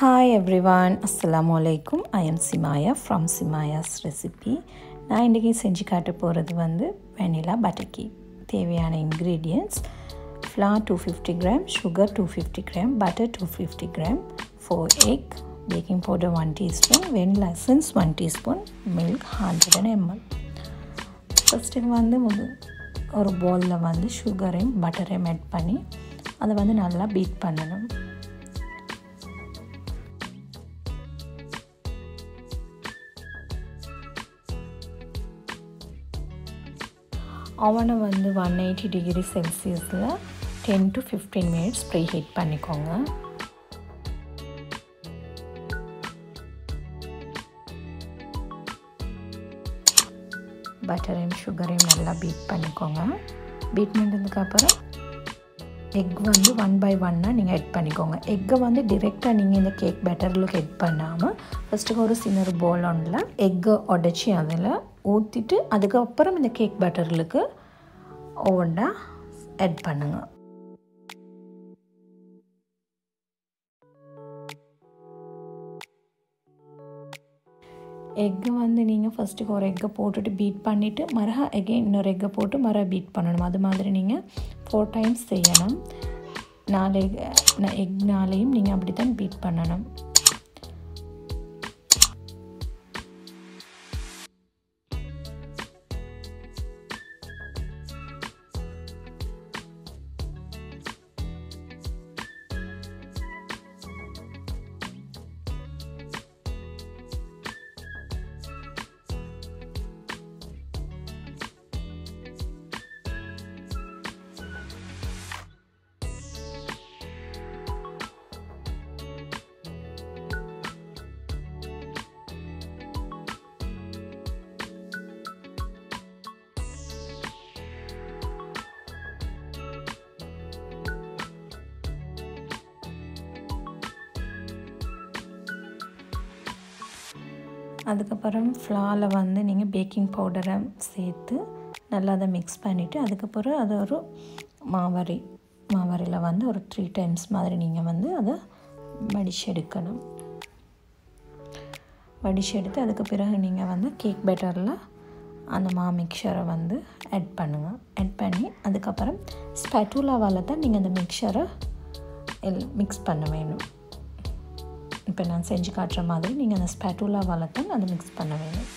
Hi every one அஸ்லாம் அலைக்கும் I am Simaya from Simaya's recipe நான் இன்றைக்கி செஞ்சு காட்ட போகிறது வந்து வெனிலா பட்டர் கேக் தேவையான ingredients flour two fifty gram sugar two fifty gram butter two fifty gram four egg baking powder one teaspoon vanilla essence one teaspoon milk hundred and ML first வந்து ஒரு பவுலில் வந்து சுகரையும் பட்டரையும் add பண்ணி அதை வந்து நல்லா beat பண்ணணும். அவனை வந்து ஒன் எயிட்டி டிகிரி செல்சியஸில் ten to fifteen minutes preheat பண்ணிக்கோங்க. பட்டரையும் சுகரையும் நல்லா பீட் பண்ணிக்கோங்க. பீட் பண்ணதுக்கப்புறம் எக் வந்து ஒன் பை ஒன்னாக நீங்கள் எட் பண்ணிக்கோங்க. எக்கை வந்து டிரெக்டாக நீங்கள் இந்த கேக் பேட்டரில் எட் பண்ணாமல் ஃபஸ்ட்டு ஒரு சின்ன போல் ஒன்றில் எக்கை உடச்சி அதில் ஊற்றிட்டு அதுக்கப்புறம் இந்த கேக் பேட்டர்களுக்கு ஒவ்வொன்றா ஆட் பண்ணுங்கள் எக்கு வந்து நீங்கள் ஃபஸ்ட்டு ஒரு எக்கை போட்டுட்டு பீட் பண்ணிவிட்டு மறுகா எகெயின் இன்னொரு எக்கை போட்டு மறுகா பீட் பண்ணணும். அது மாதிரி நீங்கள் ஃபோர் டைம்ஸ் செய்யணும். நாலு எக் நாளையும் நீங்கள் அப்படி தான் பீட் பண்ணணும். அதுக்கப்புறம் ஃப்ளாவில் வந்து நீங்கள் பேக்கிங் பவுடரை சேர்த்து நல்லா அதை மிக்ஸ் பண்ணிவிட்டு அதுக்கப்புறம் அதை ஒரு மாவரி மாவரியில் வந்து ஒரு த்ரீ டைம்ஸ் மாதிரி நீங்கள் வந்து அதை வடிச்சு எடுக்கணும் வடிச்சு எடுத்து அதுக்கு பிறகு நீங்கள் வந்து கேக் பேட்டரில் அந்த மா மிக்சரை வந்து ஆட் பண்ணுங்கள் ஆட் பண்ணி அதுக்கப்புறம் ஸ்பெட்டுலாவால் தான் நீங்கள் அந்த மிக்சரை எல் மிக்ஸ் பண்ண வேணும். இப்போ நான் செஞ்சு காட்டுற மாதிரி நீங்கள் அந்த ஸ்பேட்டூலா வளர்த்து அதை மிக்ஸ் பண்ண வேணும்.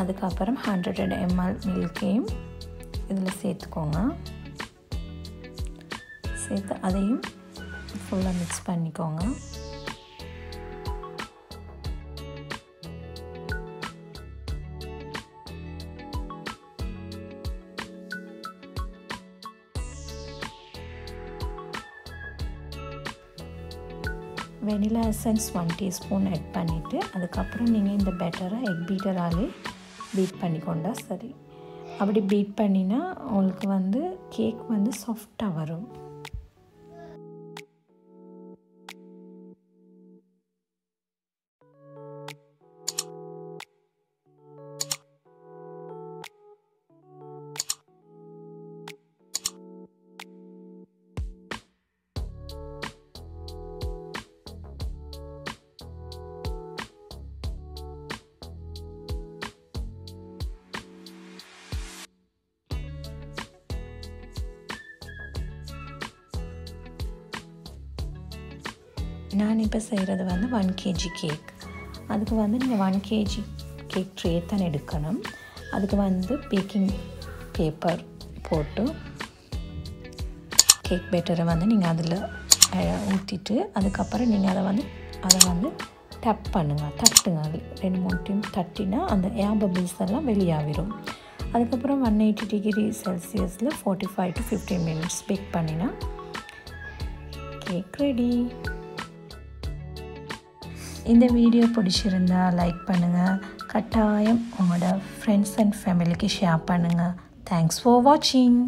அதுக்கப்புறம் ஹண்ட்ரட் அண்ட் எம்எல் மில்கையும் இதில் சேர்த்துக்கோங்க. சேர்த்து அதையும் ஃபுல்லாக மிக்ஸ் பண்ணிக்கோங்க. Vanilla essence one teaspoon add பண்ணிவிட்டு அதுக்கப்புறம் நீங்கள் இந்த பெட்டரை எக் பீட்டராலே பீட் பண்ணிக்கொண்டா சரி. அப்படி பீட் பண்ணினா உங்களுக்கு வந்து கேக் வந்து சாஃப்டாக வரும். நான் இப்போ செய்கிறது வந்து ஒன் கேஜி கேக் அதுக்கு வந்து நீங்கள் ஒன் கேஜி கேக் ட்ரே தான் எடுக்கணும். அதுக்கு வந்து பேக்கிங் பேப்பர் போட்டு கேக் பேட்டரை வந்து நீங்கள் அதில் ஊற்றிட்டு அதுக்கப்புறம் நீங்கள் அதை வந்து அதை வந்து டப் பண்ணுங்கள் தட்டுங்க. அது ரெண்டு மூணு டைம் தட்டினா அந்த ஏர் பபிள்ஸ் எல்லாம் வெளியாகிடும் அதுக்கப்புறம் ஒன் எயிட்டி டிகிரி செல்சியஸில் forty five to fifteen minutes bake பண்ணினா கேக் ரெடி இந்த வீடியோ பிடிச்சிருந்தா லைக் பண்ணுங்கள் கட்டாயம் உங்களோட ஃப்ரெண்ட்ஸ் அண்ட் ஃபேமிலிக்கு ஷேர் பண்ணுங்கள் தேங்க்ஸ் ஃபார் வாட்சிங்